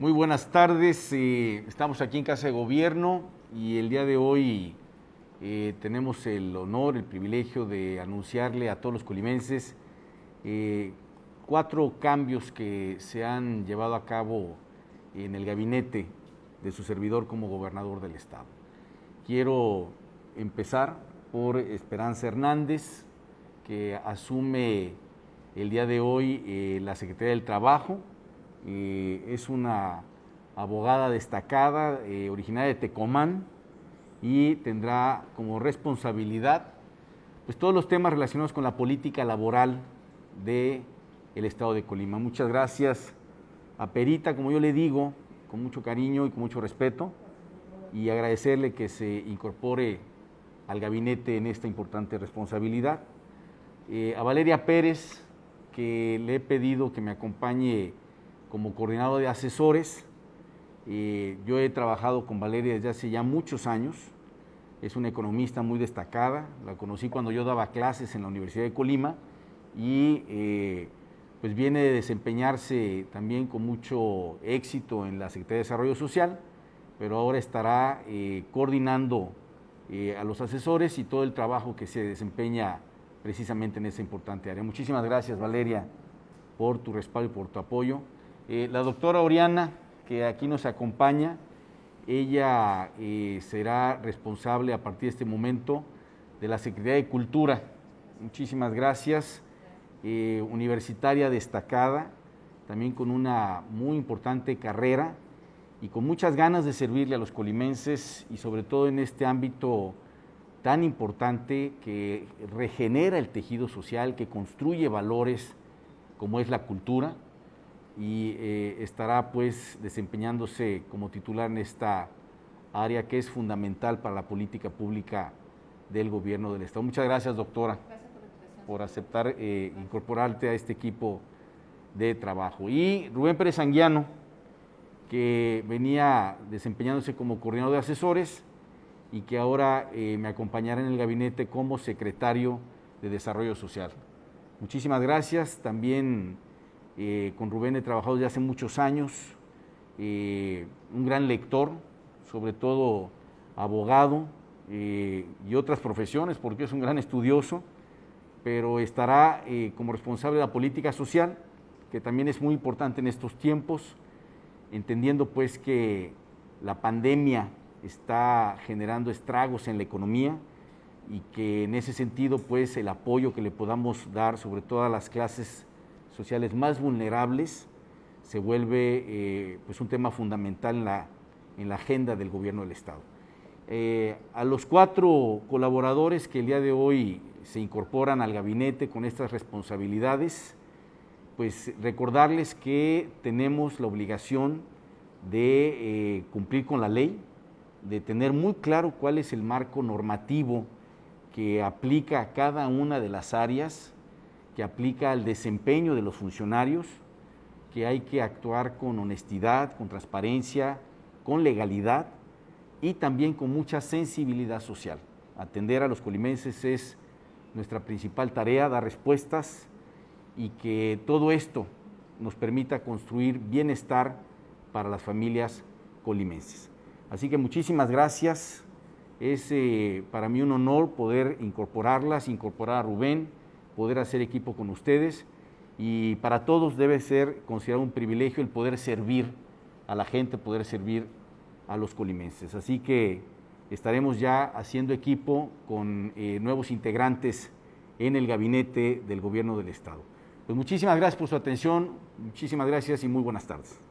Muy buenas tardes. eh, estamos aquí en Casa de Gobierno y el día de hoy eh, tenemos el honor, el privilegio de anunciarle a todos los colimenses eh, cuatro cambios que se han llevado a cabo en el gabinete de su servidor como gobernador del estado. Quiero empezar por Esperanza Hernández, que asume el día de hoy la Secretaría del Trabajo. Eh, es una abogada destacada, eh, originaria de Tecomán, y tendrá como responsabilidad pues, todos los temas relacionados con la política laboral del el estado de Colima. Muchas gracias a Perita, como yo le digo, con mucho cariño y con mucho respeto, y agradecerle que se incorpore al gabinete en esta importante responsabilidad. Eh, a Valeria Pérez, que le he pedido que me acompañe como coordinador de asesores. Eh, yo he trabajado con Valeria desde hace ya muchos años. Es una economista muy destacada. La conocí cuando yo daba clases en la Universidad de Colima y eh, pues viene de desempeñarse también con mucho éxito en la Secretaría de Desarrollo Social, pero ahora estará eh, coordinando a los asesores y todo el trabajo que se desempeña precisamente en esa importante área. Muchísimas gracias, Valeria, por tu respaldo y por tu apoyo. Eh, la doctora Oriana, que aquí nos acompaña, ella eh, será responsable a partir de este momento de la Secretaría de Cultura. Muchísimas gracias. Eh, universitaria destacada, también con una muy importante carrera y con muchas ganas de servirle a los colimenses y sobre todo en este ámbito tan importante que regenera el tejido social, que construye valores como es la cultura y eh, estará pues desempeñándose como titular en esta área que es fundamental para la política pública del gobierno del Estado. Muchas gracias, doctora, por aceptar eh, incorporarte a este equipo de trabajo. Y Rubén Pérez Anguiano, que venía desempeñándose como coordinador de asesores y que ahora eh, me acompañará en el gabinete como secretario de Desarrollo Social. Muchísimas gracias. También eh, con Rubén he trabajado desde hace muchos años, eh, un gran lector, sobre todo abogado eh, y otras profesiones, porque es un gran estudioso, pero estará como responsable de la política social, que también es muy importante en estos tiempos, entendiendo pues que la pandemia está generando estragos en la economía y que en ese sentido pues el apoyo que le podamos dar sobre todo a las clases sociales más vulnerables se vuelve eh, pues un tema fundamental en la, en la agenda del gobierno del Estado. Eh, a los cuatro colaboradores que el día de hoy se incorporan al gabinete con estas responsabilidades, pues recordarles que tenemos la obligación de eh, cumplir con la ley, de tener muy claro cuál es el marco normativo que aplica a cada una de las áreas, que aplica al desempeño de los funcionarios, que hay que actuar con honestidad, con transparencia, con legalidad y también con mucha sensibilidad social. Atender a los colimenses es nuestra principal tarea, dar respuestas y que todo esto nos permita construir bienestar para las familias colimenses. Así que muchísimas gracias. Es eh, para mí un honor poder incorporarlas, incorporar a Rubén, poder hacer equipo con ustedes y para todos debe ser considerado un privilegio el poder servir a la gente, poder servir a los colimenses. Así que estaremos ya haciendo equipo con eh, nuevos integrantes en el gabinete del gobierno del Estado. Pues muchísimas gracias por su atención, muchísimas gracias y muy buenas tardes.